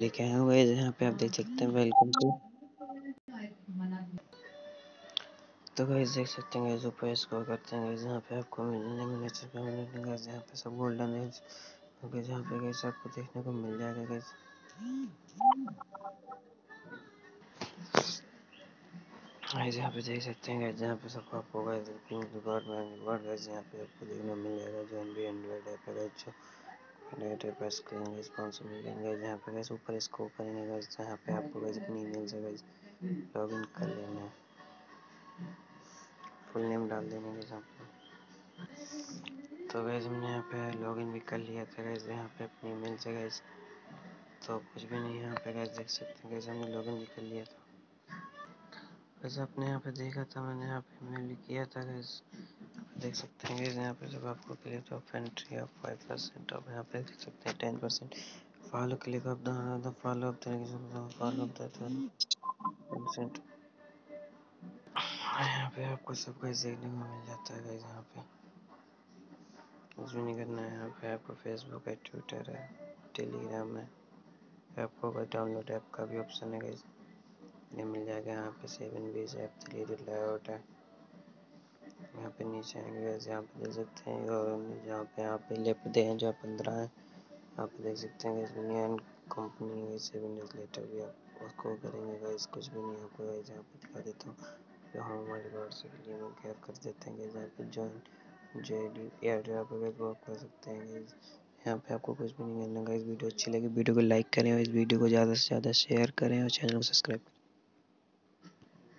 लेके आए हुए यहाँ पे आप देख सकते हैं वेलकम टू तो गाइस देख सकते हैं गाइस ऊपर इसको करते हैं गाइस यहाँ पे आपको मिलने मिलने से मिलने गाइस यहाँ पे सब गोल्डन है क्योंकि जहाँ पे गाइस आपको देखने को मिल जाएगा गाइस गाइस यहाँ पे देख सकते हैं गाइस यहाँ पे सबको आपको गाइस पिंक रिवॉर्ड में रिवॉर्ड गाइस यहाँ पे आपको देखने को मिल जाएगा, जो एन बी एंड्रॉइड ऐप है गाइस पर स्क्रीन मिलेंगे जहाँ पे गाइस ऊपर इसको करेंगे गाइस जहाँ पे आपको गाइस अपनी ईमेल से गाइस लॉगिन कर लेना है। फुल नेम डाल देने के साथ तो गैस हमने यहाँ पे लॉगिन भी कर लिया था गैस यहाँ पे अपनी ईमेल से गैस तो कुछ भी नहीं यहाँ पे गैस देख सकते हैं गैस हमने लॉगिन भी कर लिया था। वैसे आपने यहाँ पे देखा था, मैंने यहाँ पे ईमेल भी किया था गैस देख सकते हैं गैस यहाँ पे जब आपको click of entry of five percent अब यहाँ पे देख सकते हैं ten percent follow click of the follow से फॉलो अप परसेंट यहाँ पे आपको सब कुछ देखने को मिल जाता है गाइस यहाँ पे। कुछ भी नहीं करना है, यहाँ पे आपको फेसबुक है ट्विटर है टेलीग्राम है। आपको कोई डाउनलोड ऐप का भी ऑप्शन है गाइस ये मिल जाएगा यहाँ पे सेवन बीस ऐप थ्री लेआउट है। पे नीचे आएँगे गाइस यहाँ पे देख सकते हैं और यहाँ पे यहाँ पे लेफ़्ट दे हैं जो पंद्रह है यहाँ पे देख सकते हैं union company seven days letter भी आप उसको करेंगे गाइस कुछ भी नहीं आपको गाइस यहाँ पे दिखा देता हूँ। यहाँ हमारे व्हाट्सएप के लिए कैप कर देते हैं यहाँ पे join J D air drop वो कर सकते हैं यहाँ पे आपको कुछ भी नहीं करना गाइस वीडियो अच्छी लगी, वीडियो को लाइक करें और इस वीडियो को ज़्यादा से ज़्यादा शेयर करें और चैनल को सब्सक्राइब करें।